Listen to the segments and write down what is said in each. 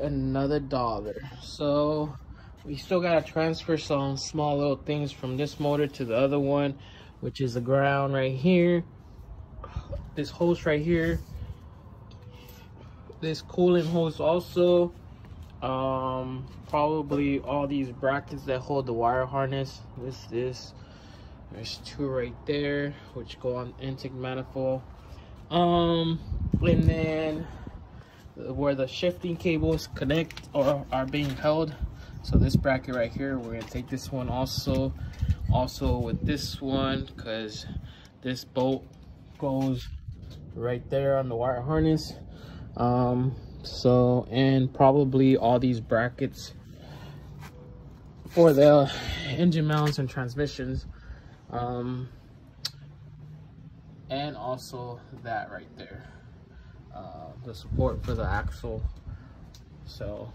Another dollar. So we still gotta transfer some small little things from this motor to the other one, which is the ground right here. This hose right here. This cooling hose also. Um, probably all these brackets that hold the wire harness. This, this. There's two right there, which go on intake manifold. Um, and then where the shifting cables connect or are being held. So this bracket right here, we're gonna take this one also, also with this one, cause this bolt goes right there on the wire harness. Um, so, and probably all these brackets for the engine mounts and transmissions. Um, and also that right there uh, the support for the axle. So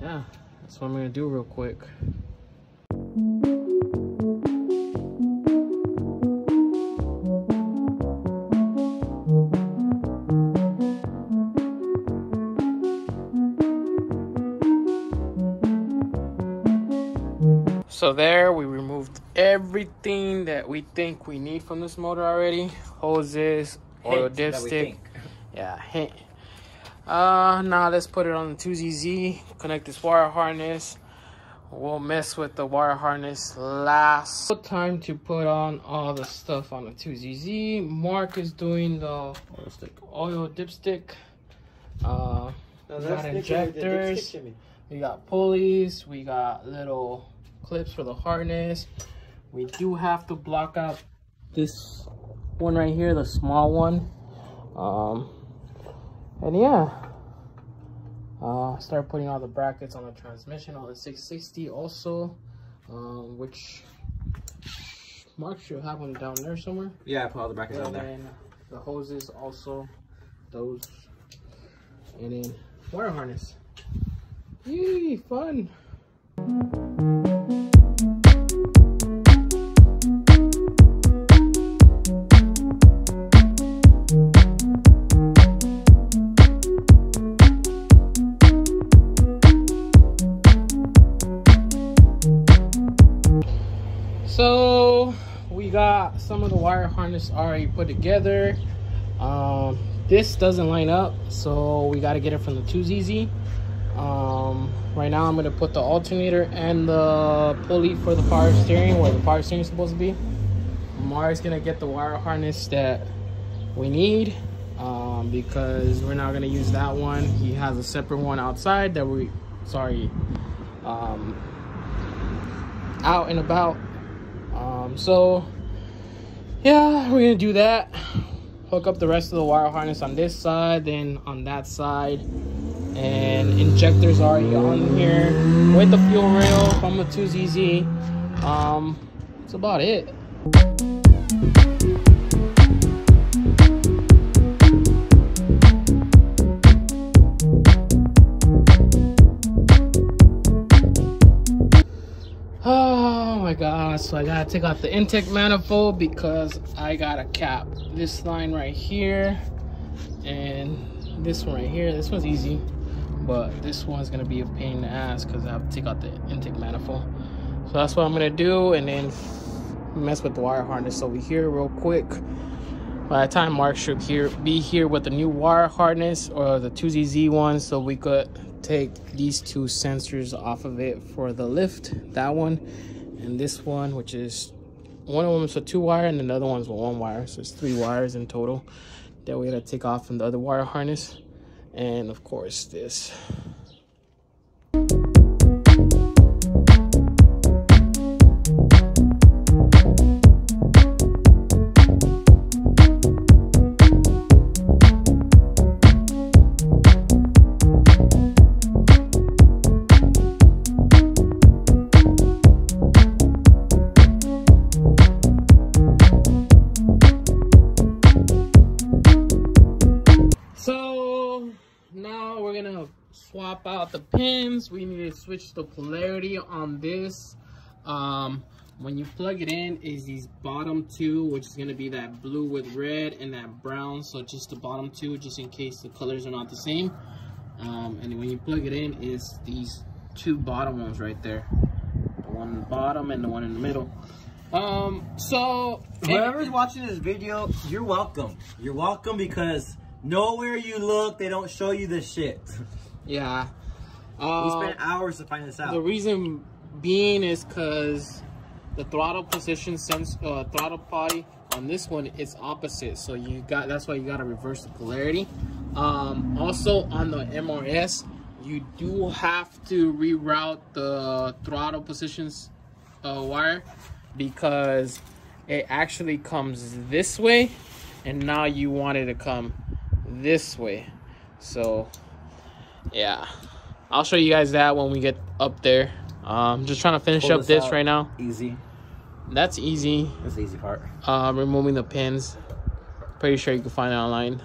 yeah, that's what I'm gonna do real quick. So there, we removed everything that we think we need from this motor already. Hoses, oil Hint that we dipstick. Yeah, hint. Uh, now let's put it on the 2ZZ. Connect this wire harness. We'll mess with the wire harness last. Time to put on all the stuff on the 2ZZ. Mark is doing the oil, stick. oil dipstick. Uh, we got injectors. We got pulleys. We got little clips for the harness. We do have to block out this one right here, the small one. Um, and yeah, uh, start putting all the brackets on the transmission on the 660 also, um, which Mark should have them down there somewhere. Yeah, I put all the brackets on And there. the hoses also, those, and then wire harness. Yee, fun. Some of the wire harness already put together. Um, this doesn't line up, so we got to get it from the 2ZZ. Um, right now, I'm going to put the alternator and the pulley for the power steering where the power steering is supposed to be. Mark's going to get the wire harness that we need um, because we're not going to use that one. He has a separate one outside that we, sorry, um, out and about. Um, so, yeah, we're to do that. Hook up the rest of the wire harness on this side then on that side. And injectors already on here with the fuel rail from the 2ZZ um that's about it so I gotta take out the intake manifold because I gotta cap this line right here and this one right here. This one's easy, but this one's gonna be a pain in the ass because I have to take out the intake manifold. So that's what I'm gonna do and then mess with the wire harness over here real quick. By the time Mark should here be here with the new wire harness or the 2ZZ one so we could take these two sensors off of it for the lift that one and this one which is one of them is a two wire and another one's a one wire. So it's three wires in total that we gotta take off from the other wire harness. And of course this swap out the pins. We need to switch the polarity on this. Um, when you plug it in, is these bottom two, which is gonna be that blue with red and that brown. So just the bottom two, just in case the colors are not the same. Um, and when you plug it in, is these two bottom ones right there. The one in the bottom and the one in the middle. Um, so Whoever's watching this video, you're welcome. You're welcome because nowhere you look, they don't show you this shit. yeah. We Uh, spent hours to find this out. The reason being is because the throttle position sense uh, throttle body on this one is opposite. So you got that's why you got to reverse the polarity. Um, also on the MRS, you do have to reroute the throttle positions uh, wire because it actually comes this way, and now you want it to come this way. So yeah. I'll show you guys that when we get up there. Um, just trying to finish Pull up this this right now. Easy. That's easy. That's the easy part. Uh, removing the pins. Pretty sure you can find it online.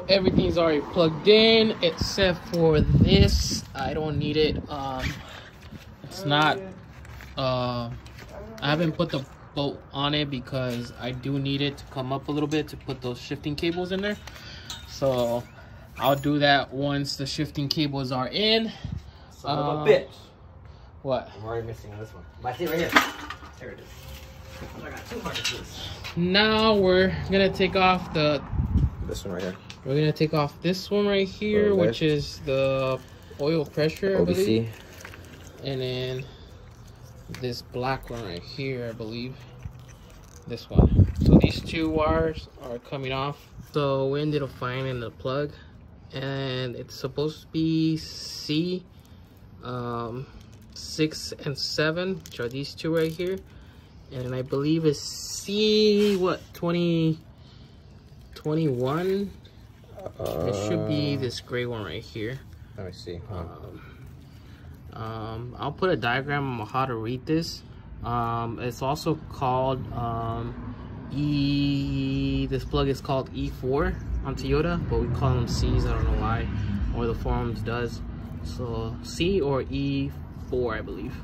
So everything's already plugged in except for this. I don't need it. Um, it's not. Uh, I haven't put the bolt on it because I do need it to come up a little bit to put those shifting cables in there. So I'll do that once the shifting cables are in. Son of Uh, a bitch. What? I'm already missing this one. My seat right here. There it is. I got two harnesses. Now we're gonna take off the. This one right here. We're gonna take off this one right here, which is the oil pressure. I believe. and then this black one right here i believe. This one. So these two wires are coming off. So we ended up finding the plug. And it's supposed to be c um six and seven which are these two right here. And i believe it's c what 20 21 it should be this gray one right here Let me see. um, um, I'll put a diagram on how to read this. Um, it's also called um, E. This plug is called E4 on Toyota, but we call them C's. I don't know why, or the forums does. So C or E4, I believe.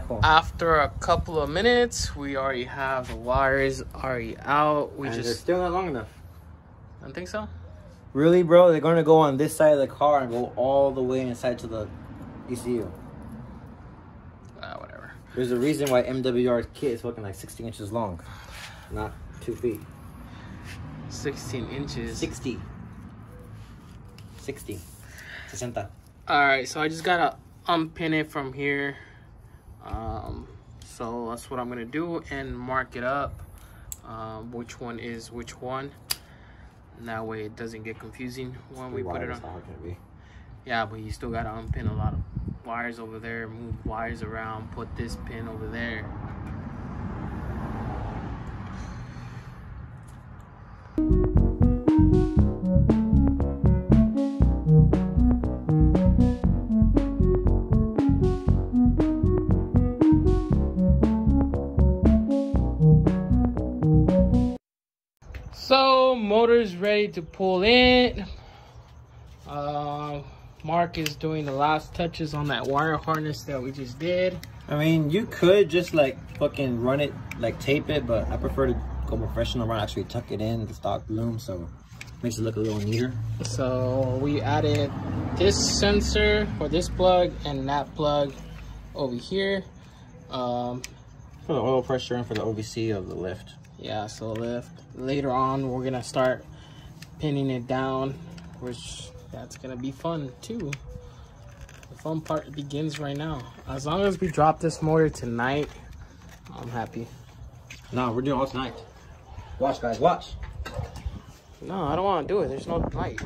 Pendejo. after a couple of minutes, we already have the wires already out. We and they're just still not long enough. don't think so. Really, bro? They're gonna go on this side of the car and go all the way inside to the ECU. Ah, whatever. There's a reason why MWR's kit is fucking like 60 inches long, not two feet. 16 inches. 60. 60. 60. All right, so I just gotta unpin it from here. Um, so that's what I'm gonna do and mark it up. Um, which one is which one? And that way it doesn't get confusing when we put it on. How hard can it be? Yeah, but you still gotta unpin a lot of wires over there, move wires around, put this pin over there. Motor's ready to pull in. Uh, Mark is doing the last touches on that wire harness that we just did. I mean, you could just like fucking run it, like tape it, but I prefer to go professional run, actually tuck it in the stock loom, so makes it look a little neater. So we added this sensor for this plug and that plug over here. Um, For the oil pressure and for the OVC of the lift. Yeah, so lift. Later on, we're gonna start pinning it down, which that's gonna be fun too. The fun part begins right now. As long as we drop this motor tonight, I'm happy. No, we're doing all tonight. Watch, guys, watch. No, I don't want to do it. There's no light.